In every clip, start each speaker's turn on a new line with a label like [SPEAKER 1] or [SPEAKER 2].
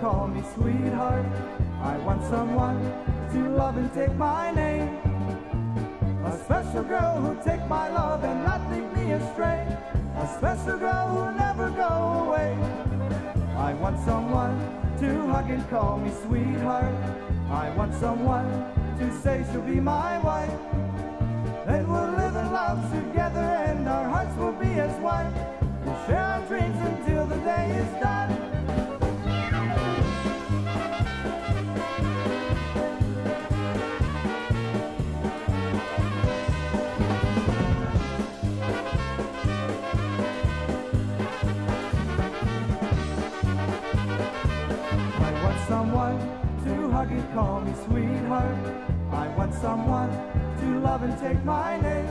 [SPEAKER 1] call me sweetheart. I want someone to love and take my name. A special girl who'll take my love and not lead me astray. A special girl who'll never go away. I want someone to hug and call me sweetheart. I want someone to say she'll be my wife. Then we'll live in love together someone to hug and call me sweetheart. I want someone to love and take my name.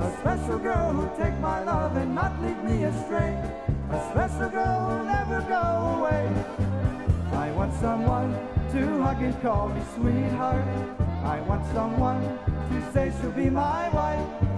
[SPEAKER 1] A special girl who'll take my love and not lead me astray. A special girl who'll never go away. I want someone to hug and call me sweetheart. I want someone to say she'll be my wife.